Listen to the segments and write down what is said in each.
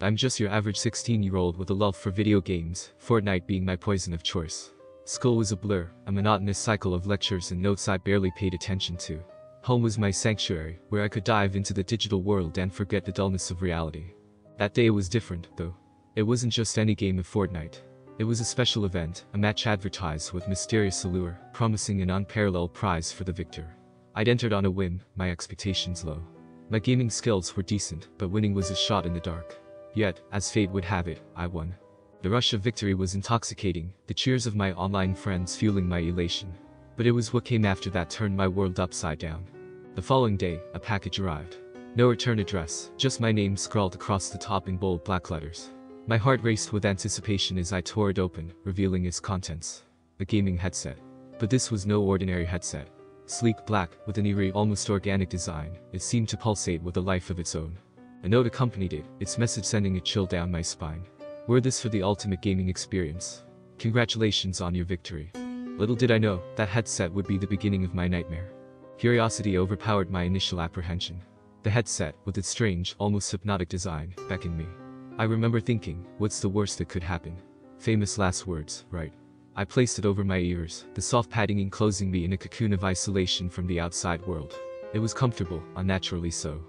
I'm just your average 16 year old with a love for video games, Fortnite being my poison of choice. School was a blur, a monotonous cycle of lectures and notes I barely paid attention to. Home was my sanctuary, where I could dive into the digital world and forget the dullness of reality. That day was different, though. It wasn't just any game of Fortnite. It was a special event, a match advertised with mysterious allure, promising an unparalleled prize for the victor. I'd entered on a whim, my expectations low. My gaming skills were decent, but winning was a shot in the dark. Yet, as fate would have it, I won. The rush of victory was intoxicating, the cheers of my online friends fueling my elation. But it was what came after that turned my world upside down. The following day, a package arrived. No return address, just my name scrawled across the top in bold black letters. My heart raced with anticipation as I tore it open, revealing its contents. A gaming headset. But this was no ordinary headset. Sleek black, with an eerie, almost organic design, it seemed to pulsate with a life of its own. A note accompanied it, its message sending a chill down my spine. Wear this for the ultimate gaming experience. Congratulations on your victory. Little did I know, that headset would be the beginning of my nightmare. Curiosity overpowered my initial apprehension. The headset, with its strange, almost hypnotic design, beckoned me. I remember thinking, what's the worst that could happen? Famous last words, right? I placed it over my ears, the soft padding enclosing me in a cocoon of isolation from the outside world. It was comfortable, unnaturally so.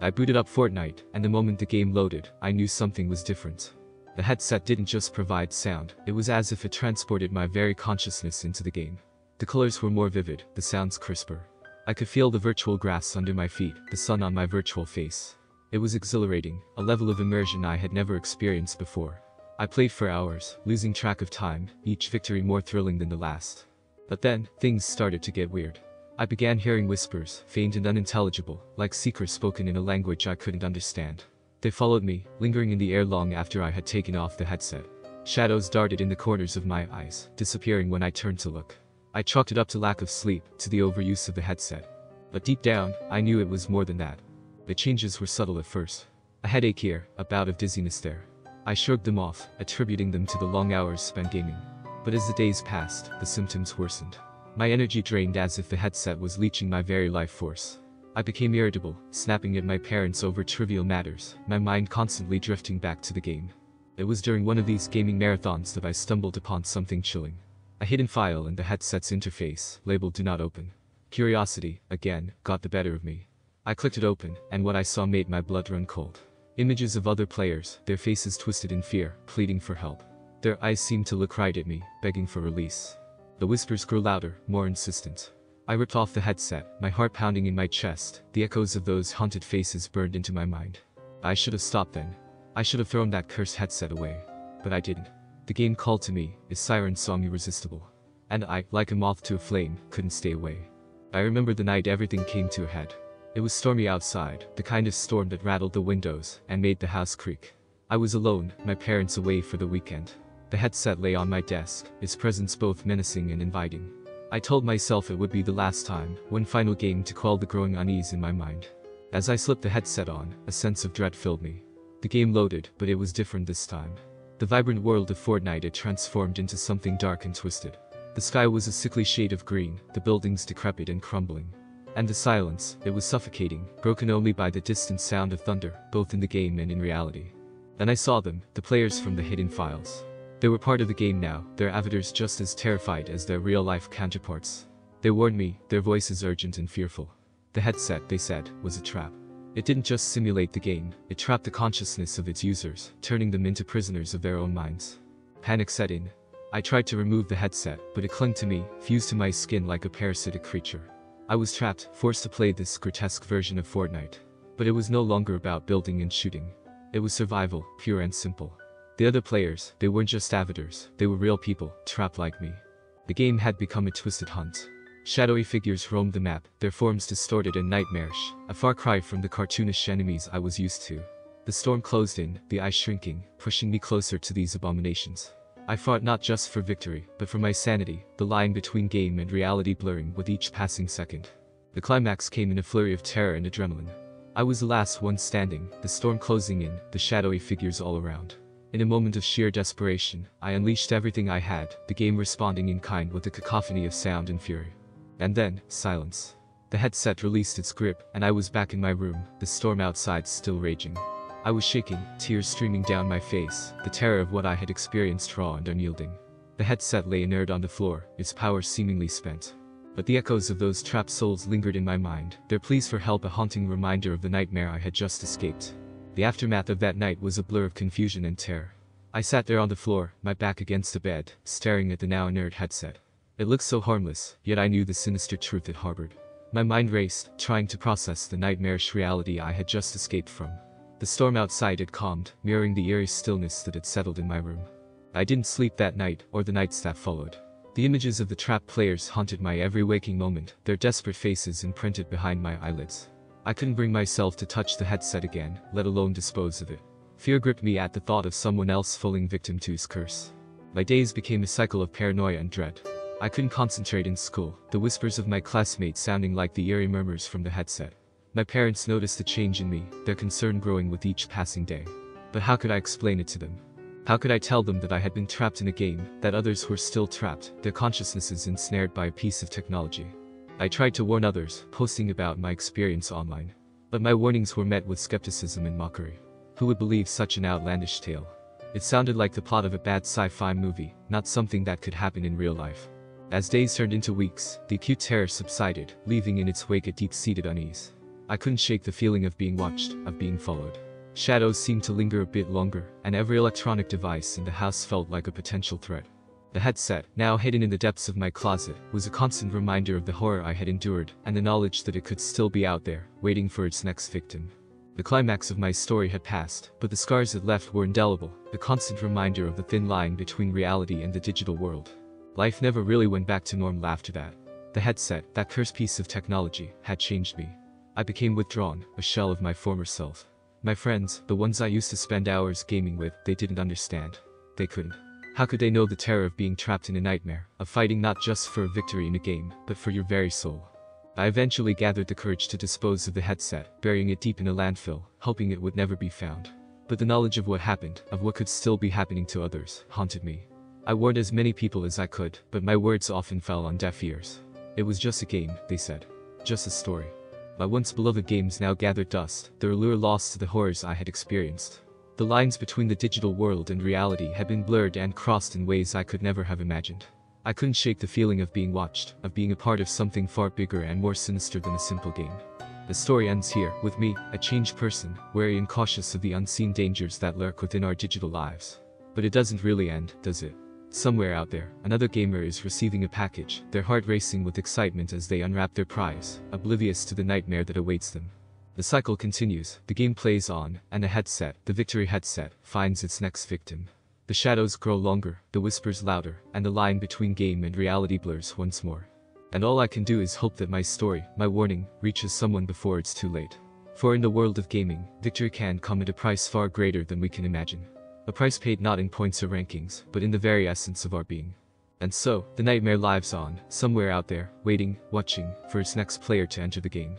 I booted up Fortnite, and the moment the game loaded, I knew something was different. The headset didn't just provide sound, it was as if it transported my very consciousness into the game. The colors were more vivid, the sounds crisper. I could feel the virtual grass under my feet, the sun on my virtual face. It was exhilarating, a level of immersion I had never experienced before. I played for hours, losing track of time, each victory more thrilling than the last. But then, things started to get weird. I began hearing whispers, faint and unintelligible, like secrets spoken in a language I couldn't understand. They followed me, lingering in the air long after I had taken off the headset. Shadows darted in the corners of my eyes, disappearing when I turned to look. I chalked it up to lack of sleep, to the overuse of the headset. But deep down, I knew it was more than that. The changes were subtle at first. A headache here, a bout of dizziness there. I shrugged them off, attributing them to the long hours spent gaming. But as the days passed, the symptoms worsened. My energy drained as if the headset was leeching my very life force. I became irritable, snapping at my parents over trivial matters, my mind constantly drifting back to the game. It was during one of these gaming marathons that I stumbled upon something chilling. A hidden file in the headset's interface, labeled Do Not Open. Curiosity, again, got the better of me. I clicked it open, and what I saw made my blood run cold. Images of other players, their faces twisted in fear, pleading for help. Their eyes seemed to look right at me, begging for release. The whispers grew louder, more insistent. I ripped off the headset, my heart pounding in my chest, the echoes of those haunted faces burned into my mind. I should have stopped then. I should have thrown that cursed headset away. But I didn't. The game called to me, its siren song irresistible. And I, like a moth to a flame, couldn't stay away. I remember the night everything came to a head. It was stormy outside, the kind of storm that rattled the windows and made the house creak. I was alone, my parents away for the weekend. The headset lay on my desk, its presence both menacing and inviting. I told myself it would be the last time, one final game to quell the growing unease in my mind. As I slipped the headset on, a sense of dread filled me. The game loaded, but it was different this time. The vibrant world of Fortnite had transformed into something dark and twisted. The sky was a sickly shade of green, the buildings decrepit and crumbling. And the silence, it was suffocating, broken only by the distant sound of thunder, both in the game and in reality. Then I saw them, the players from the hidden files. They were part of the game now, their avatars just as terrified as their real-life counterparts. They warned me, their voices urgent and fearful. The headset, they said, was a trap. It didn't just simulate the game, it trapped the consciousness of its users, turning them into prisoners of their own minds. Panic set in. I tried to remove the headset, but it clung to me, fused to my skin like a parasitic creature. I was trapped, forced to play this grotesque version of Fortnite. But it was no longer about building and shooting. It was survival, pure and simple. The other players, they weren't just avatars, they were real people, trapped like me. The game had become a twisted hunt. Shadowy figures roamed the map, their forms distorted and nightmarish, a far cry from the cartoonish enemies I was used to. The storm closed in, the ice shrinking, pushing me closer to these abominations. I fought not just for victory, but for my sanity, the line between game and reality blurring with each passing second. The climax came in a flurry of terror and adrenaline. I was the last one standing, the storm closing in, the shadowy figures all around. In a moment of sheer desperation, I unleashed everything I had, the game responding in kind with a cacophony of sound and fury. And then, silence. The headset released its grip, and I was back in my room, the storm outside still raging. I was shaking, tears streaming down my face, the terror of what I had experienced raw and unyielding. The headset lay inert on the floor, its power seemingly spent. But the echoes of those trapped souls lingered in my mind, their pleas for help a haunting reminder of the nightmare I had just escaped. The aftermath of that night was a blur of confusion and terror. I sat there on the floor, my back against the bed, staring at the now inert headset. It looked so harmless, yet I knew the sinister truth it harbored. My mind raced, trying to process the nightmarish reality I had just escaped from. The storm outside had calmed, mirroring the eerie stillness that had settled in my room. I didn't sleep that night, or the nights that followed. The images of the trapped players haunted my every waking moment, their desperate faces imprinted behind my eyelids. I couldn't bring myself to touch the headset again, let alone dispose of it. Fear gripped me at the thought of someone else falling victim to his curse. My days became a cycle of paranoia and dread. I couldn't concentrate in school, the whispers of my classmates sounding like the eerie murmurs from the headset. My parents noticed a change in me, their concern growing with each passing day. But how could I explain it to them? How could I tell them that I had been trapped in a game, that others were still trapped, their consciousnesses ensnared by a piece of technology? I tried to warn others, posting about my experience online. But my warnings were met with skepticism and mockery. Who would believe such an outlandish tale? It sounded like the plot of a bad sci-fi movie, not something that could happen in real life. As days turned into weeks, the acute terror subsided, leaving in its wake a deep-seated unease. I couldn't shake the feeling of being watched, of being followed. Shadows seemed to linger a bit longer, and every electronic device in the house felt like a potential threat. The headset, now hidden in the depths of my closet, was a constant reminder of the horror I had endured, and the knowledge that it could still be out there, waiting for its next victim. The climax of my story had passed, but the scars it left were indelible, the constant reminder of the thin line between reality and the digital world. Life never really went back to normal after that. The headset, that cursed piece of technology, had changed me. I became withdrawn, a shell of my former self. My friends, the ones I used to spend hours gaming with, they didn't understand. They couldn't. How could they know the terror of being trapped in a nightmare, of fighting not just for a victory in a game, but for your very soul? I eventually gathered the courage to dispose of the headset, burying it deep in a landfill, hoping it would never be found. But the knowledge of what happened, of what could still be happening to others, haunted me. I warned as many people as I could, but my words often fell on deaf ears. It was just a game, they said. Just a story. My once beloved games now gathered dust, their allure lost to the horrors I had experienced. The lines between the digital world and reality had been blurred and crossed in ways I could never have imagined. I couldn't shake the feeling of being watched, of being a part of something far bigger and more sinister than a simple game. The story ends here, with me, a changed person, wary and cautious of the unseen dangers that lurk within our digital lives. But it doesn't really end, does it? Somewhere out there, another gamer is receiving a package, their heart racing with excitement as they unwrap their prize, oblivious to the nightmare that awaits them. The cycle continues, the game plays on, and the headset, the victory headset, finds its next victim. The shadows grow longer, the whispers louder, and the line between game and reality blurs once more. And all I can do is hope that my story, my warning, reaches someone before it's too late. For in the world of gaming, victory can come at a price far greater than we can imagine. A price paid not in points or rankings, but in the very essence of our being. And so, the nightmare lives on, somewhere out there, waiting, watching, for its next player to enter the game.